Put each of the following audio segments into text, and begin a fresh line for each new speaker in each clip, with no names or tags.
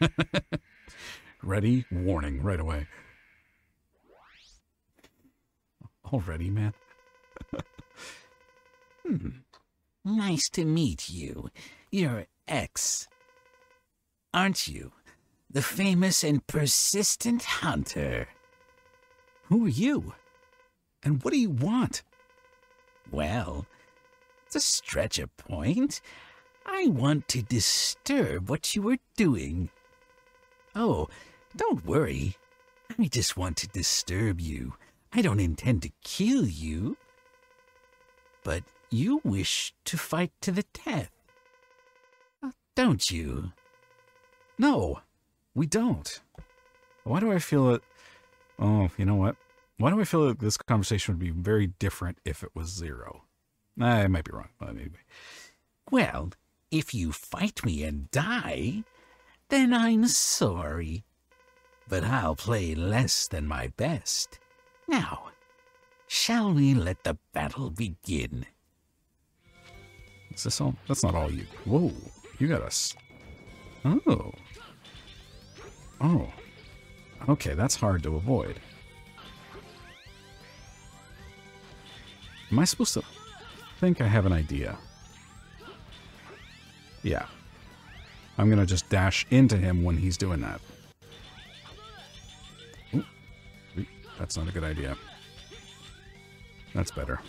Ready? Warning right away. Already, man?
hmm. Nice to meet you. You're. Aren't you? The famous and persistent hunter.
Who are you? And what do you want?
Well, to stretch a point, I want to disturb what you were doing. Oh, don't worry. I just want to disturb you. I don't intend to kill you. But you wish to fight to the death. Uh. Don't you?
No, we don't. Why do I feel that... Oh, you know what? Why do I feel that this conversation would be very different if it was zero? I might be wrong, but anyway.
Well, if you fight me and die, then I'm sorry. But I'll play less than my best. Now, shall we let the battle begin?
Is this all? That's not all you. Whoa, you got us. Oh. Oh. Okay, that's hard to avoid. Am I supposed to think I have an idea? Yeah. I'm going to just dash into him when he's doing that. Ooh. That's not a good idea. That's better.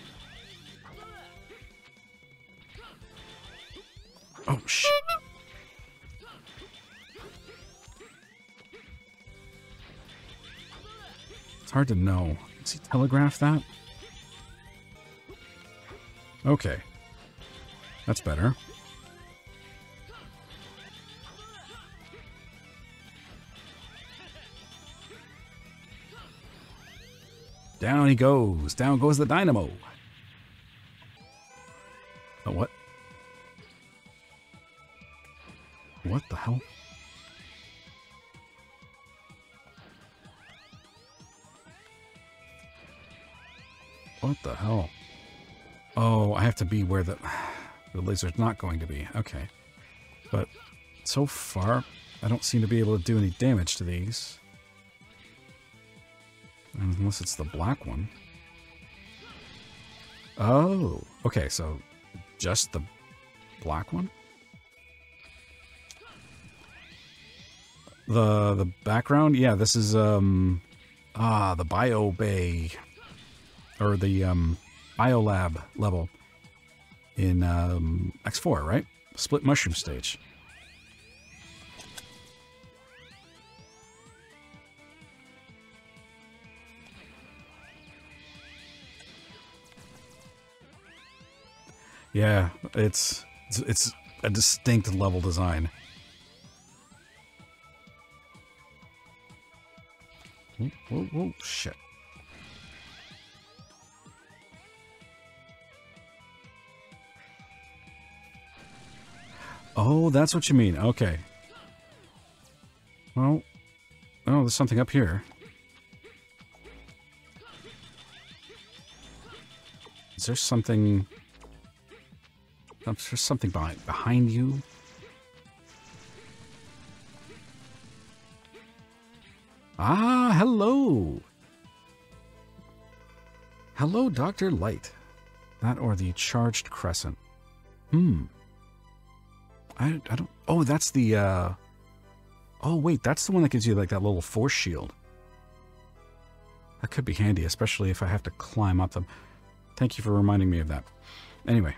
Oh, shit. It's hard to know. Does he telegraph that? Okay. That's better. Down he goes. Down goes the dynamo. Oh, what? What the hell? What the hell? Oh, I have to be where the, the laser's not going to be. Okay. But so far, I don't seem to be able to do any damage to these. Unless it's the black one. Oh, okay, so just the black one? The the background? Yeah, this is um ah, the bio bay or the um biolab level in um X4, right? Split mushroom stage. Yeah, it's it's, it's a distinct level design. Whoa, whoa, shit. Oh, that's what you mean. Okay. Well, oh, there's something up here. Is there something... Is there something behind, behind you? Ah, hello. Hello, Dr. Light. That or the charged crescent. Hmm. I, I don't... Oh, that's the, uh... Oh, wait, that's the one that gives you, like, that little force shield. That could be handy, especially if I have to climb up them. Thank you for reminding me of that. Anyway.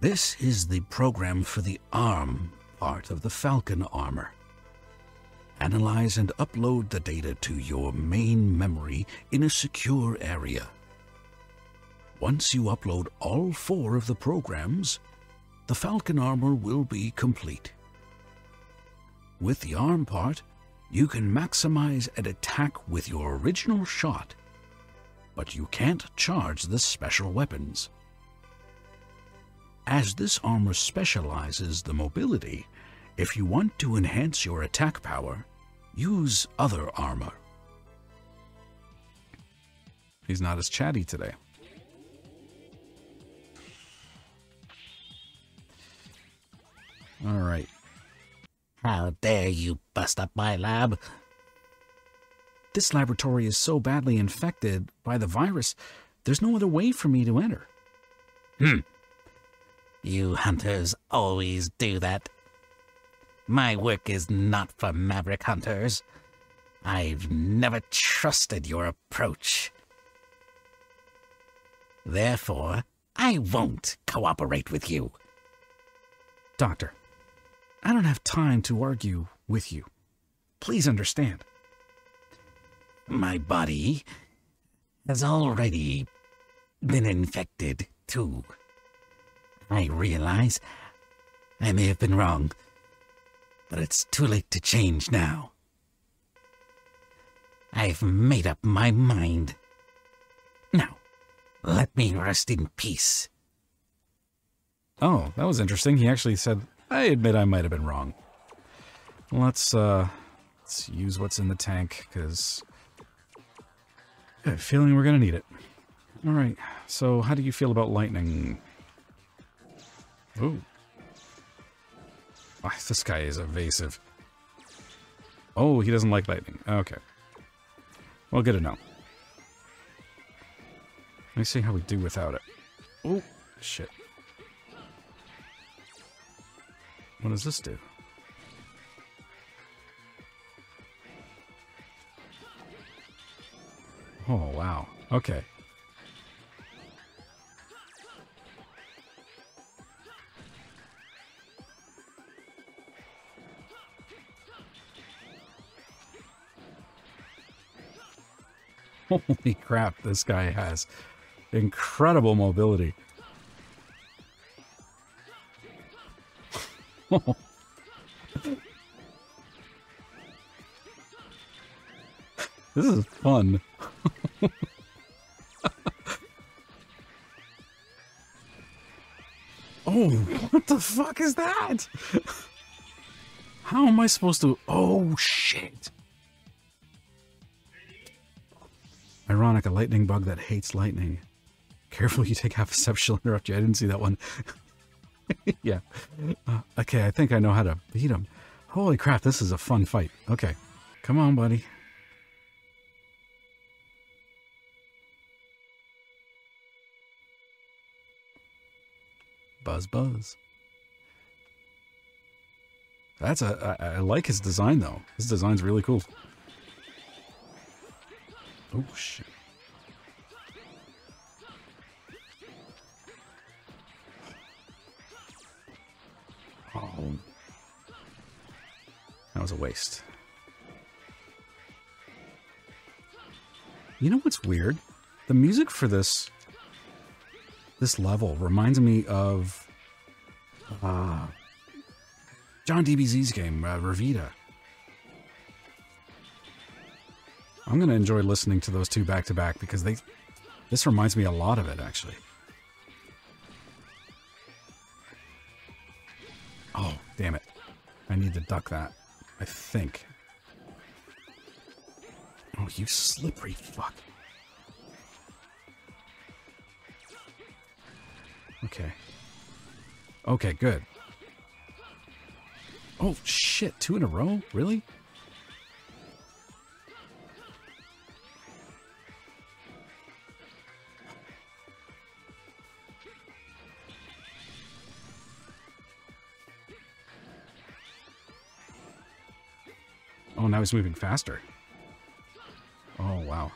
This is the program for the ARM part of the Falcon armor. Analyze and upload the data to your main memory in a secure area. Once you upload all four of the programs, the Falcon armor will be complete. With the arm part, you can maximize an attack with your original shot, but you can't charge the special weapons. As this armor specializes the mobility, if you want to enhance your attack power, use other armor.
He's not as chatty today. All right.
How dare you bust up my lab?
This laboratory is so badly infected by the virus, there's no other way for me to enter.
Hmm. You hunters always do that. My work is not for maverick hunters. I've never trusted your approach. Therefore, I won't cooperate with you.
Doctor, I don't have time to argue with you. Please understand.
My body has already been infected, too. I realize I may have been wrong, but it's too late to change now. I've made up my mind. Now, let me rest in peace.
Oh, that was interesting. He actually said, I admit I might have been wrong. Let's, uh, let's use what's in the tank, because I have a feeling we're going to need it. All right, so how do you feel about lightning? Ooh. Oh, this guy is evasive. Oh, he doesn't like lightning. Okay. Well, good to know. Let me see how we do without it. Oh, shit. What does this do? Oh, wow. Okay. Holy crap, this guy has incredible mobility. this is fun. oh, what the fuck is that? How am I supposed to... Oh, shit. Ironic, a lightning bug that hates lightning. Careful, you take half a step, she'll interrupt you. I didn't see that one. yeah. Uh, okay, I think I know how to beat him. Holy crap, this is a fun fight. Okay. Come on, buddy. Buzz, buzz. That's a. I, I like his design, though. His design's really cool. Oh, shit. That was a waste. You know what's weird? The music for this this level reminds me of uh, John DBZ's game, uh, Revita. I'm going to enjoy listening to those two back to back because they this reminds me a lot of it actually. Need to duck that. I think. Oh, you slippery fuck. Okay. Okay, good. Oh, shit. Two in a row? Really? Oh, was moving faster. Oh, wow.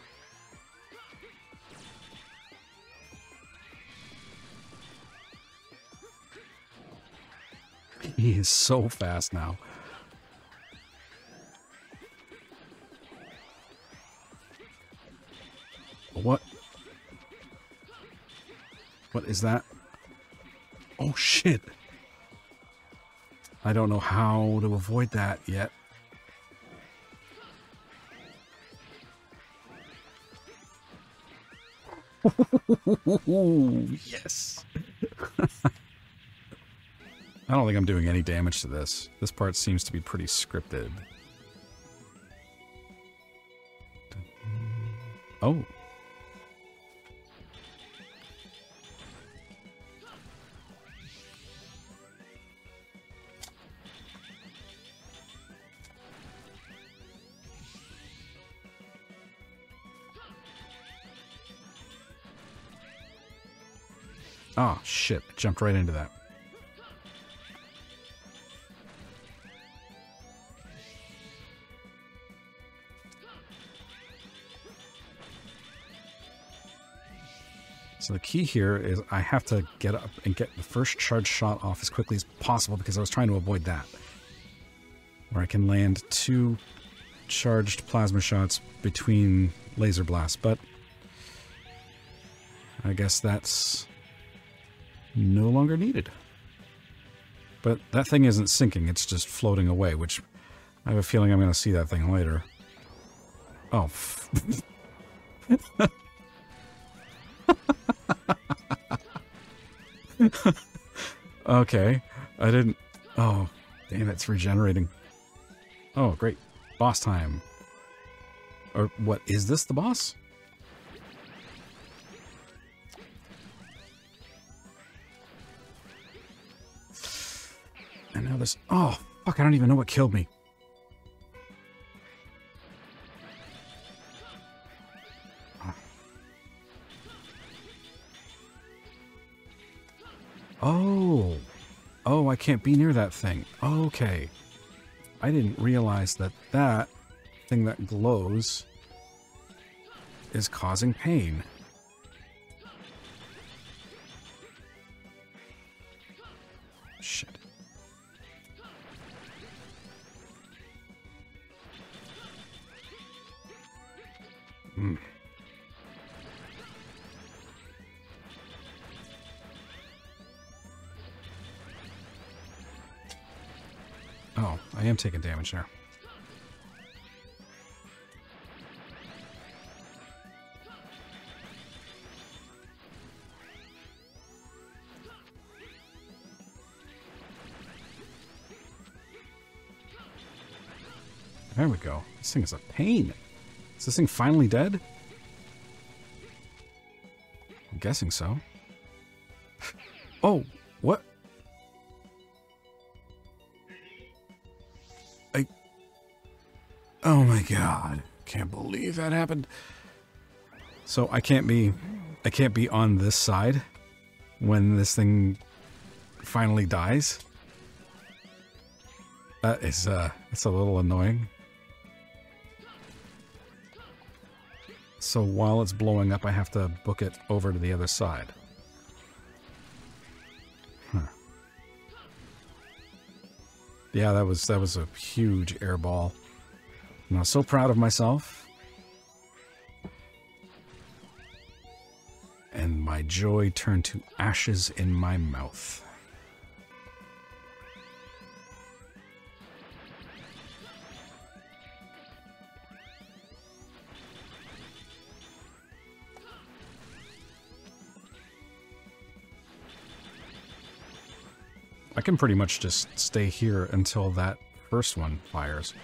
He is so fast now. What? What is that? Oh, shit. I don't know how to avoid that yet. Yes. I don't think I'm doing any damage to this. This part seems to be pretty scripted. Oh. Jumped right into that. So the key here is I have to get up and get the first charge shot off as quickly as possible because I was trying to avoid that. Where I can land two charged plasma shots between laser blasts, but I guess that's no longer needed. But that thing isn't sinking, it's just floating away, which I have a feeling I'm going to see that thing later. Oh. okay. I didn't... Oh, damn, it's regenerating. Oh, great. Boss time. Or what, is this the boss? Oh, fuck, I don't even know what killed me. Oh. Oh, I can't be near that thing. Okay. I didn't realize that that thing that glows is causing pain. Oh, I am taking damage there. There we go. This thing is a pain. Is this thing finally dead? I'm guessing so. oh, what? My god. Can't believe that happened. So I can't be... I can't be on this side when this thing finally dies. That is, uh, it's a little annoying. So while it's blowing up, I have to book it over to the other side. Huh. Yeah, that was that was a huge airball. And I was so proud of myself. And my joy turned to ashes in my mouth. I can pretty much just stay here until that first one fires.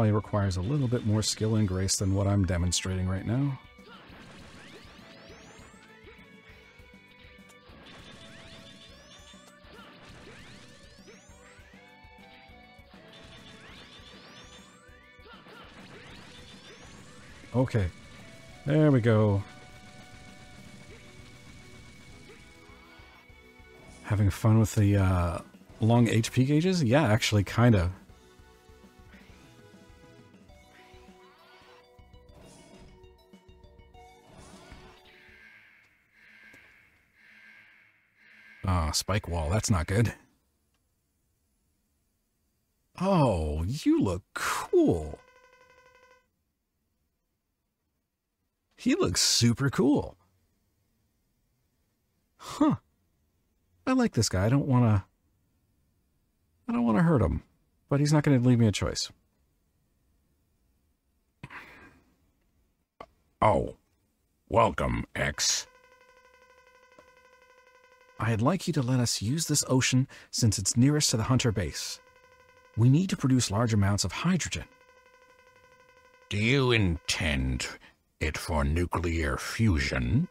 Probably requires a little bit more skill and grace than what I'm demonstrating right now. Okay. There we go. Having fun with the uh, long HP gauges? Yeah, actually, kind of. Spike wall. That's not good. Oh, you look cool. He looks super cool. Huh. I like this guy. I don't want to... I don't want to hurt him. But he's not going to leave me a choice.
Oh. Welcome, X.
I'd like you to let us use this ocean since it's nearest to the Hunter base. We need to produce large amounts of hydrogen.
Do you intend it for nuclear fusion?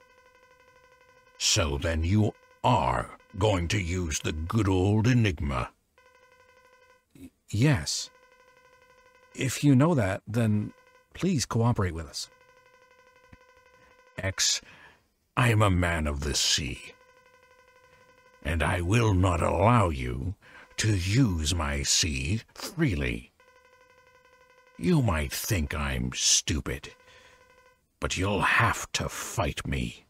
So then you are going to use the good old Enigma
Yes. If you know that, then please cooperate with us.
X, I am a man of the sea, and I will not allow you to use my sea freely. You might think I'm stupid, but you'll have to fight me.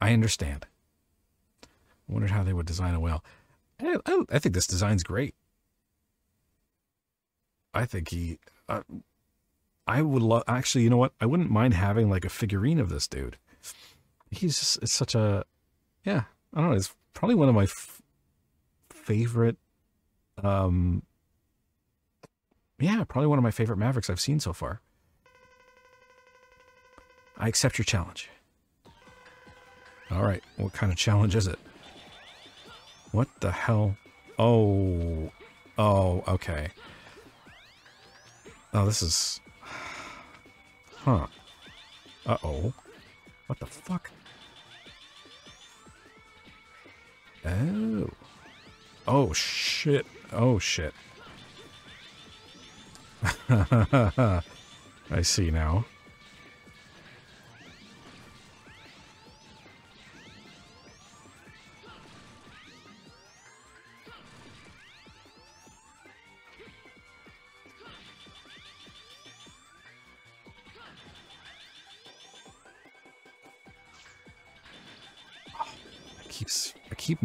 I understand. I wondered how they would design a whale. I, I, I think this design's great. I think he. Uh, I would love. Actually, you know what? I wouldn't mind having like a figurine of this dude. He's just, it's such a. Yeah, I don't know. It's probably one of my f- favorite. Um. Yeah, probably one of my favorite Mavericks I've seen so far. I accept your challenge. All right, what kind of challenge is it? What the hell? Oh, oh, okay. Oh, this is... Huh. Uh-oh. What the fuck? Oh. Oh, shit. Oh, shit. I see now.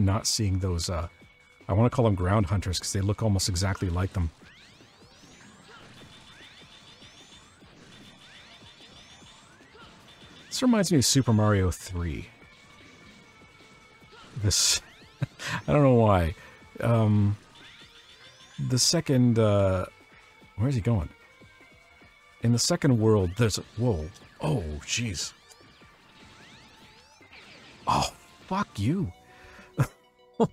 Not seeing those uh I want to call them ground hunters because they look almost exactly like them. This reminds me of Super Mario 3. This I don't know why. Um the second uh where's he going? In the second world there's a, whoa. Oh jeez. Oh fuck you.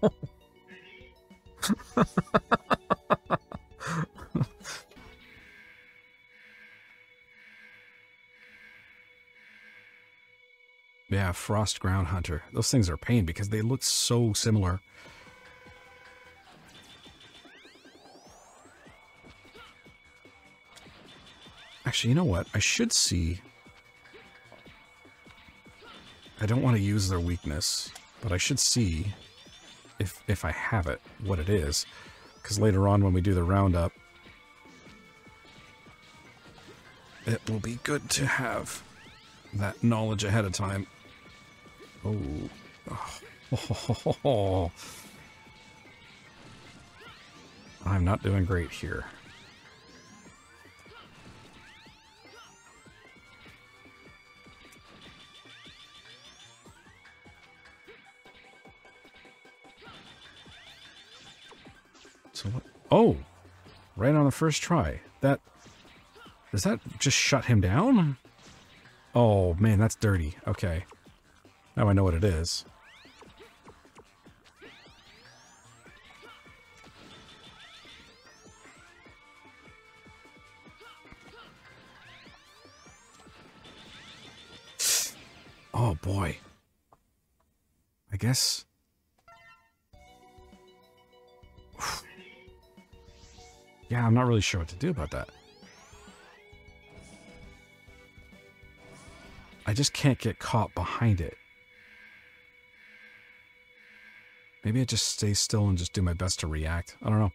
yeah, Frost Ground Hunter. Those things are pain because they look so similar. Actually, you know what? I should see I don't want to use their weakness, but I should see if if I have it, what it is. Because later on when we do the roundup, it will be good to have that knowledge ahead of time. Oh. oh. I'm not doing great here. Oh, right on the first try. That does that just shut him down? Oh man, that's dirty. Okay, now I know what it is. Oh boy. I guess Yeah, I'm not really sure what to do about that. I just can't get caught behind it. Maybe I just stay still and just do my best to react. I don't know.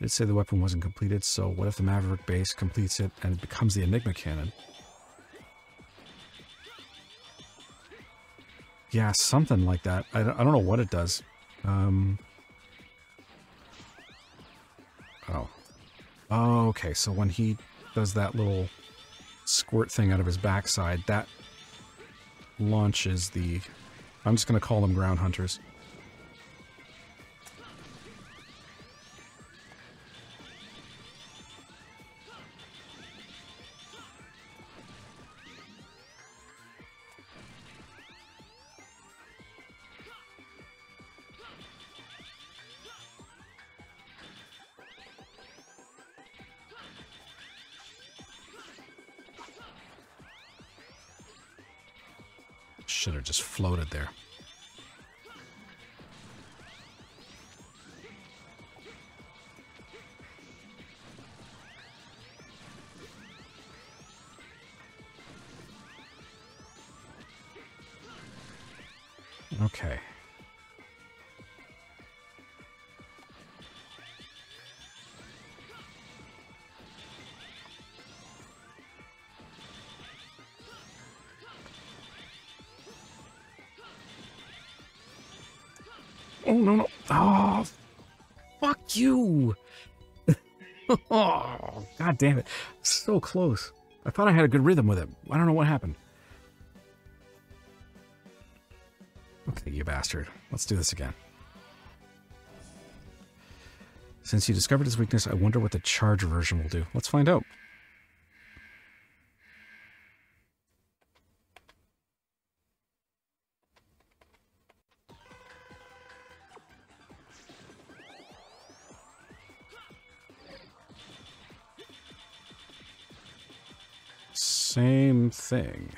Did say the weapon wasn't completed, so what if the Maverick base completes it and it becomes the Enigma cannon? Yeah, something like that. I don't, I don't know what it does. Um... Oh, okay, so when he does that little squirt thing out of his backside, that launches the... I'm just going to call them ground hunters. Should have just floated there. Oh, fuck you. oh, god damn it. So close. I thought I had a good rhythm with it. I don't know what happened. Okay, you bastard. Let's do this again. Since you discovered his weakness, I wonder what the charge version will do. Let's find out. Same thing.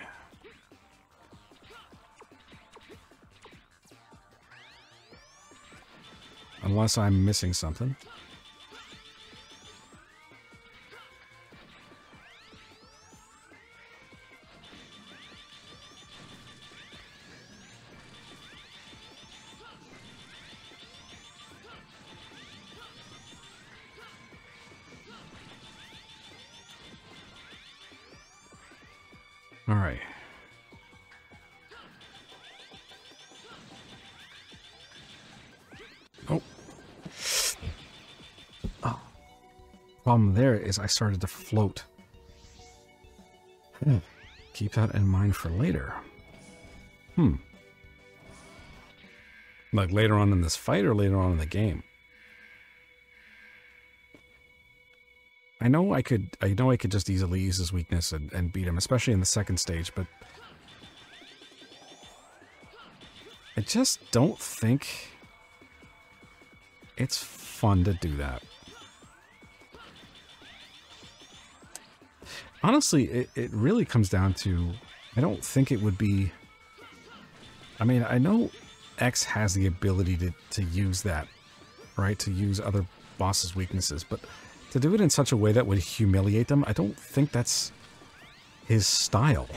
Unless I'm missing something. Problem there is I started to float. Hmm. Keep that in mind for later. Hmm. Like later on in this fight or later on in the game? I know I could I know I could just easily use his weakness and, and beat him, especially in the second stage, but I just don't think it's fun to do that. Honestly, it, it really comes down to I don't think it would be I mean, I know X has the ability to, to use that, right? To use other bosses' weaknesses, but to do it in such a way that would humiliate them, I don't think that's his style.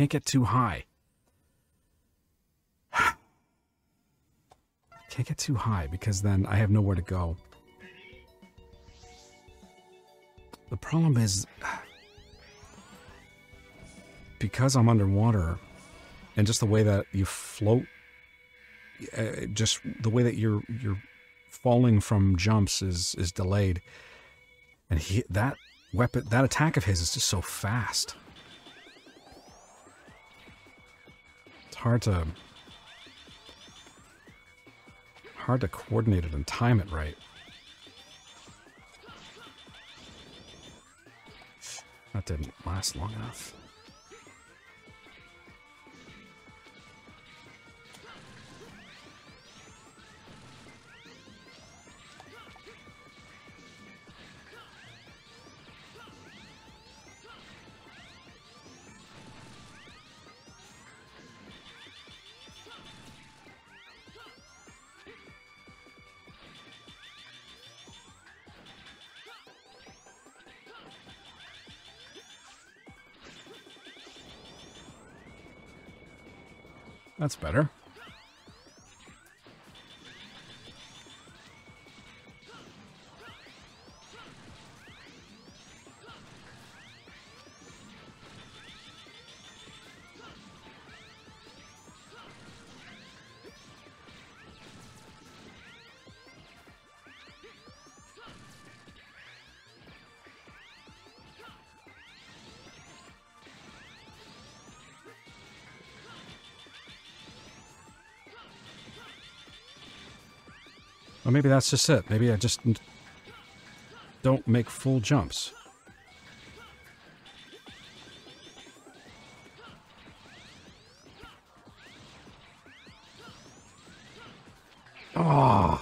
Can't get too high. Can't get too high because then I have nowhere to go. The problem is because I'm underwater and just the way that you float uh, just the way that you're you're falling from jumps is is delayed and he that weapon that attack of his is just so fast hard to hard to coordinate it and time it right. That didn't last long enough That's better. Or maybe that's just it. Maybe I just don't make full jumps. Oh.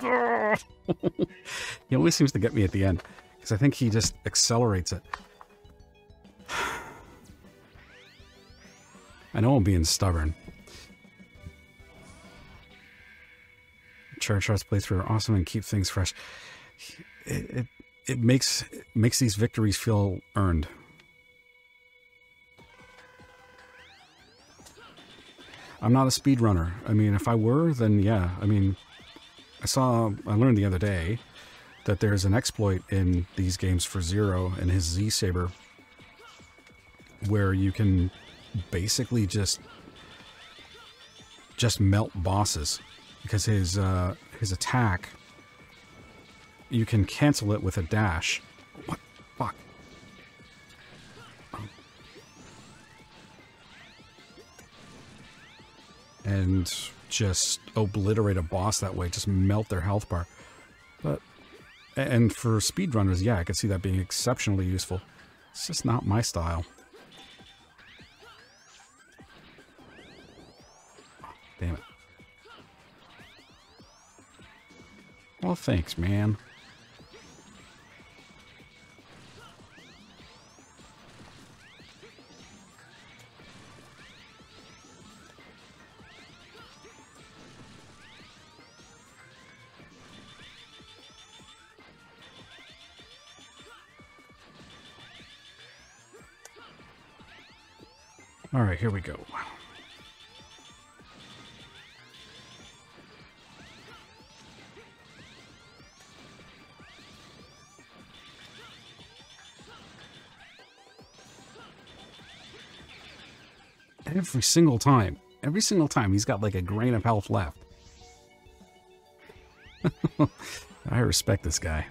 he always seems to get me at the end because I think he just accelerates it. I know I'm being stubborn. Charge Arts playthrough are awesome and keep things fresh. It, it, it makes it makes these victories feel earned. I'm not a speedrunner. I mean, if I were, then yeah. I mean, I saw, I learned the other day that there's an exploit in these games for Zero and his Z Saber where you can basically just just melt bosses because his uh, his attack you can cancel it with a dash. What? Fuck. And just obliterate a boss that way, just melt their health bar. But and for speedrunners, yeah, I could see that being exceptionally useful. It's just not my style. Thanks, man. All right, here we go. Every single time. Every single time he's got like a grain of health left. I respect this guy.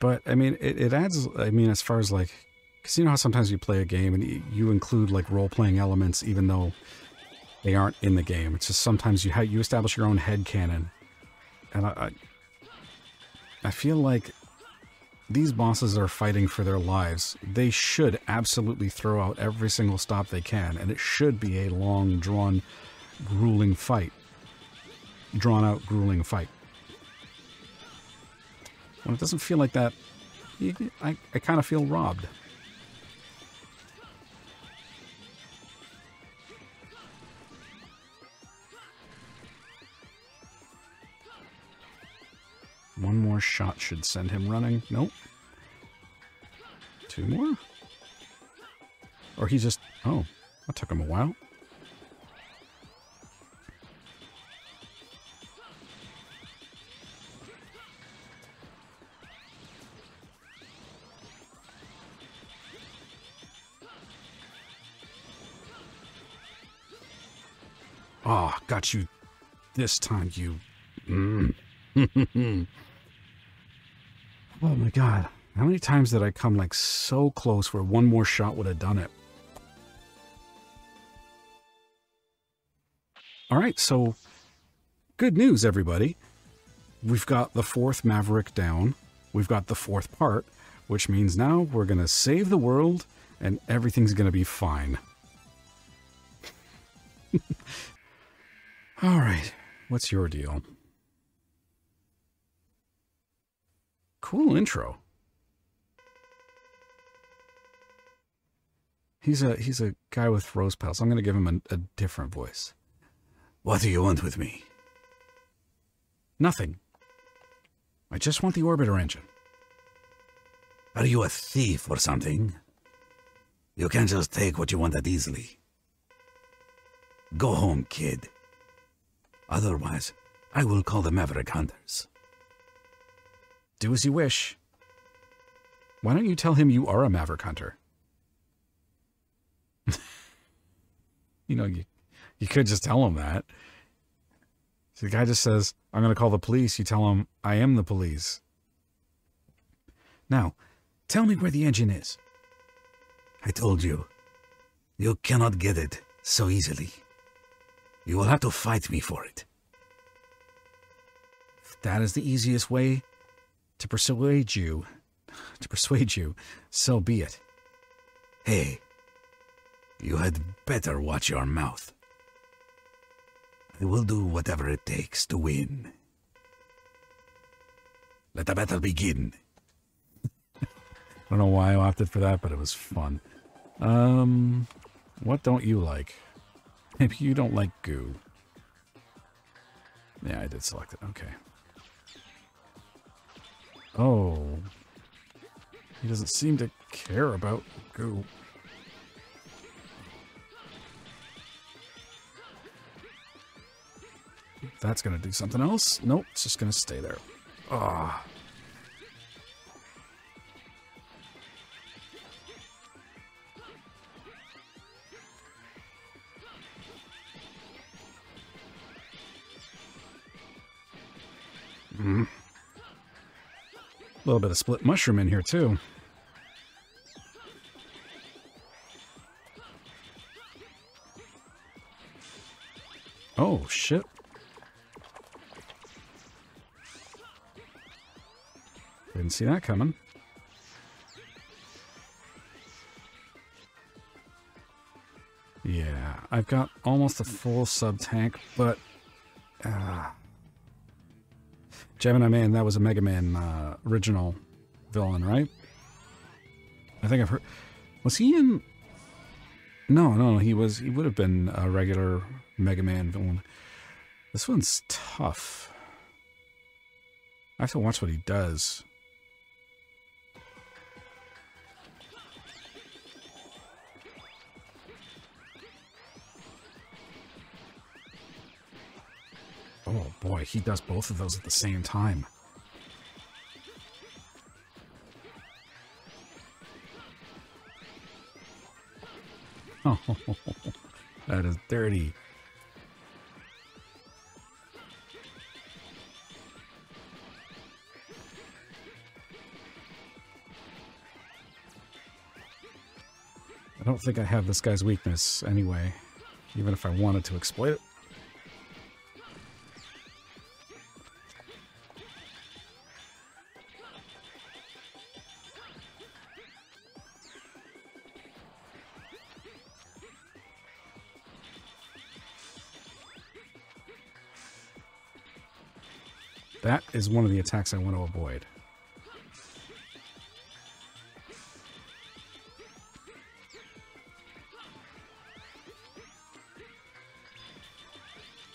But, I mean, it, it adds, I mean, as far as like because you know how sometimes you play a game and you include like role playing elements even though they aren't in the game. It's just sometimes you you establish your own head canon, and I, I I feel like these bosses are fighting for their lives. They should absolutely throw out every single stop they can, and it should be a long, drawn, grueling fight. Drawn out, grueling fight. When it doesn't feel like that, I, I kind of feel robbed. One more shot should send him running. Nope. Two more? Or he just... Oh, that took him a while. Oh, got you this time, you... Mm. Oh my god. How many times did I come like so close where one more shot would have done it? All right, so good news, everybody. We've got the fourth Maverick down. We've got the fourth part, which means now we're going to save the world and everything's going to be fine. All right, what's your deal? Cool intro. He's a he's a guy with rose petals. I'm going to give him a, a different voice.
What do you want with me?
Nothing. I just want the orbiter engine.
Are you a thief or something? You can't just take what you want that easily. Go home, kid. Otherwise, I will call the Maverick Hunters.
Do as you wish. Why don't you tell him you are a Maverick Hunter? you know, you, you could just tell him that. So the guy just says, I'm going to call the police. You tell him, I am the police. Now, tell me where the engine is.
I told you. You cannot get it so easily. You will have to fight me for it.
That is the easiest way to persuade you, to persuade you, so be it.
Hey, you had better watch your mouth. I will do whatever it takes to win. Let the battle begin.
I don't know why I opted for that, but it was fun. Um, what don't you like? Maybe you don't like goo. Yeah, I did select it. Okay. Oh. He doesn't seem to care about goo. That's going to do something else. Nope, it's just going to stay there. Ah. Mm. Little bit of split mushroom in here, too. Oh, shit. Didn't see that coming. Yeah, I've got almost a full sub tank, but uh, Gemini Man, that was a Mega Man uh, original villain, right? I think I've heard. Was he in? No, no, he was. He would have been a regular Mega Man villain. This one's tough. I have to watch what he does. Boy, he does both of those at the same time. Oh, that is dirty. I don't think I have this guy's weakness anyway, even if I wanted to exploit it. That is one of the attacks I want to avoid.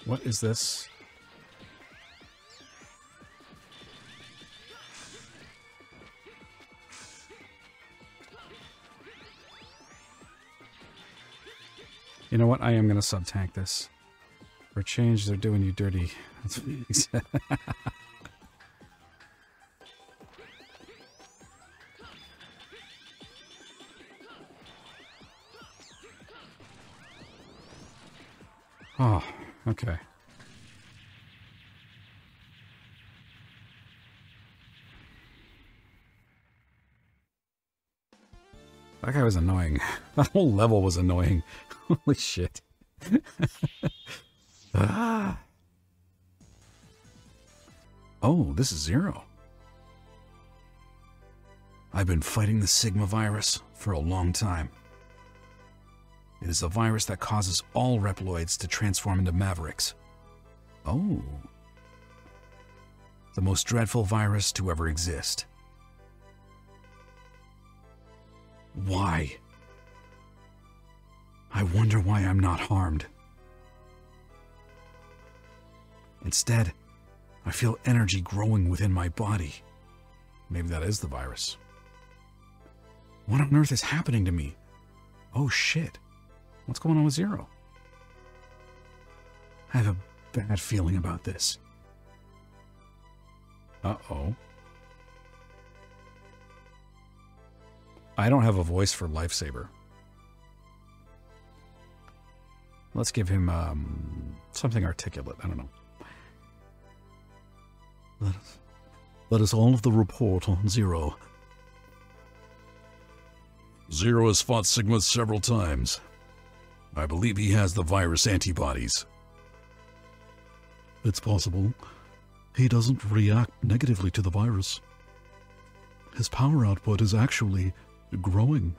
What is this? You know what? I am going to sub-tank this. For change, they're doing you dirty. That's what he said. oh, okay. That guy was annoying. That whole level was annoying. Holy shit. This is Zero.
I've been fighting the Sigma virus for a long time. It is a virus that causes all Reploids to transform into Mavericks.
Oh.
The most dreadful virus to ever exist. Why? I wonder why I'm not harmed. Instead, I feel energy growing within my body.
Maybe that is the virus.
What on earth is happening to me?
Oh shit. What's going on with Zero?
I have a bad feeling about this.
Uh-oh. I don't have a voice for Lifesaver. Let's give him um, something articulate. I don't know.
Let us, all of the report on Zero. Zero has fought Sigma several times. I believe he has the virus antibodies. It's possible. He doesn't react negatively to the virus. His power output is actually growing.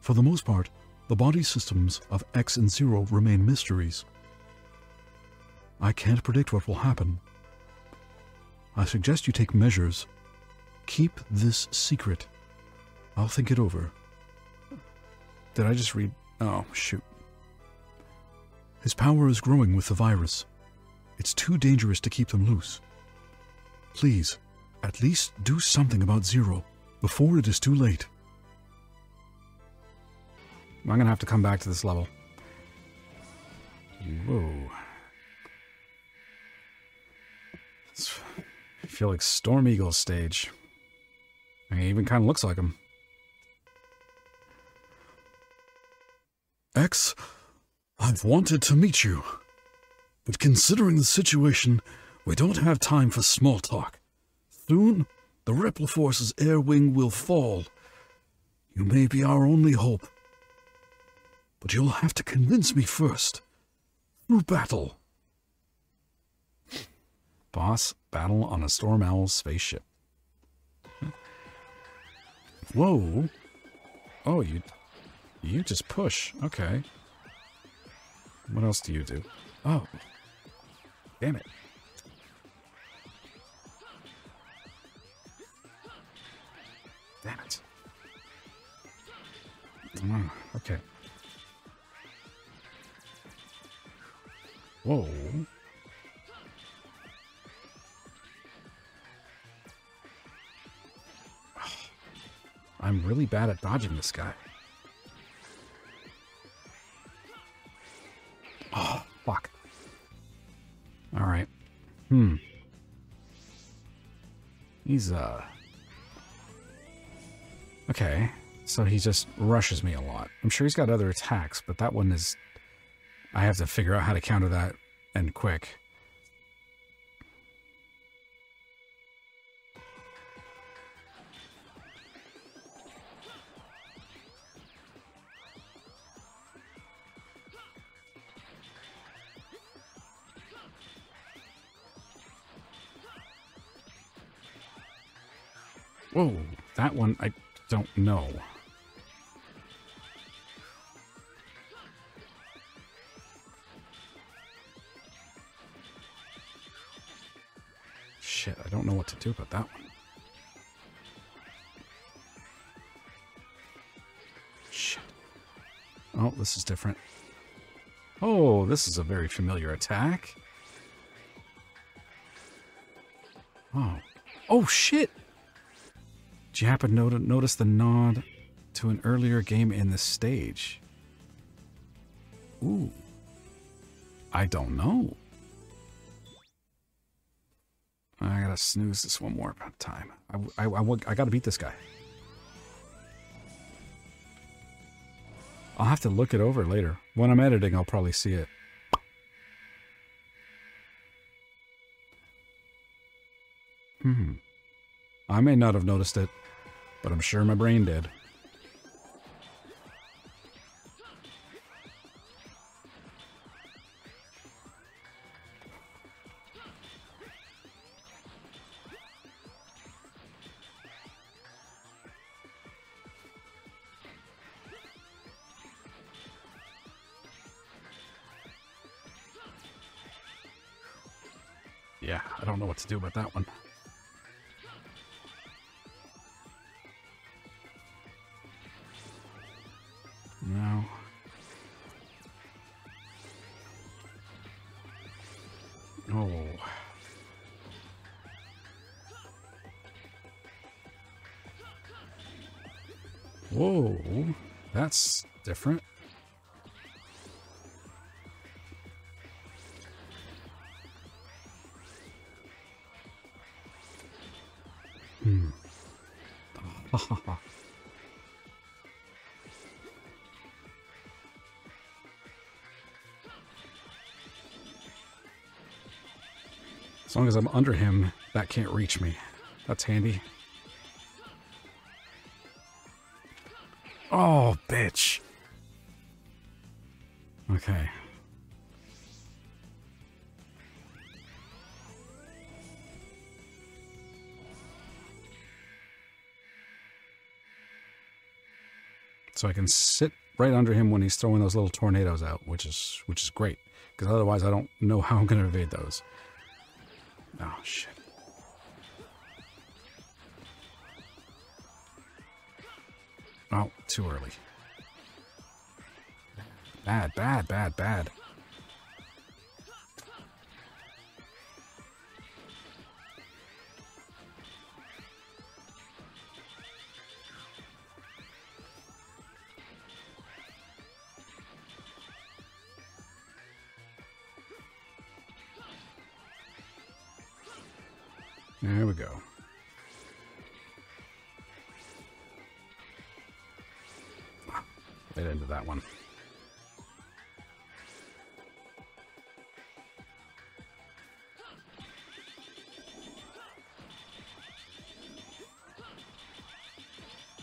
For the most part, the body systems of X and Zero remain mysteries. I can't predict what will happen. I suggest you take measures. Keep this secret. I'll think it over.
Did I just read? Oh, shoot.
His power is growing with the virus. It's too dangerous to keep them loose. Please, at least do something about Zero before it is too late.
I'm gonna have to come back to this level. Whoa. It's, feel like Storm Eagle's stage. I mean, even kind of looks like him.
X, I've wanted to meet you. But considering the situation, we don't have time for small talk. Soon, the Repliforce's air wing will fall. You may be our only hope. But you'll have to convince me first. Through battle.
Boss battle on a Storm Owl spaceship. Whoa. Oh, you you just push. Okay. What else do you do? Oh. Damn it. Damn it. Oh, okay. Whoa. I'm really bad at dodging this guy. Oh, fuck. Alright. Hmm. He's, uh... Okay. So he just rushes me a lot. I'm sure he's got other attacks, but that one is... I have to figure out how to counter that, and quick. Don't know. Shit, I don't know what to do about that one. Shit. Oh, this is different. Oh, this is a very familiar attack. Oh. Oh, shit! Did you happen to notice the nod to an earlier game in the stage? Ooh. I don't know. I gotta snooze this one more time. I, I, I, I gotta beat this guy. I'll have to look it over later. When I'm editing, I'll probably see it. Hmm. I may not have noticed it, but I'm sure my brain did. Yeah, I don't know what to do about that one. Different. Hmm. As long as I'm under him, that can't reach me. That's handy. Oh, bitch. So I can sit right under him when he's throwing those little tornadoes out, which is which is great. Because otherwise I don't know how I'm going to evade those. Oh, shit. Oh, too early. Bad, bad, bad, bad. There we go. Right into that one.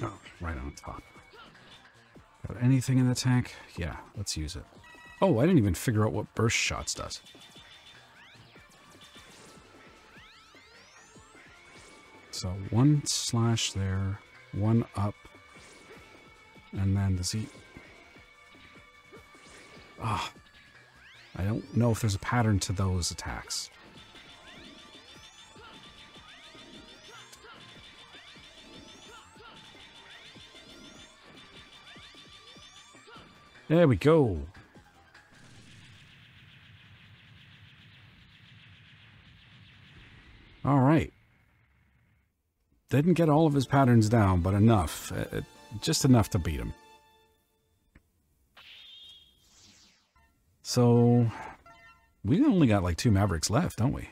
Oh, right on top. Got anything in the tank? Yeah, let's use it. Oh, I didn't even figure out what burst shots does. So one slash there, one up, and then the he... Ah, I don't know if there's a pattern to those attacks. There we go. All right. Didn't get all of his patterns down, but enough. Uh, just enough to beat him. So, we only got like two Mavericks left, don't we?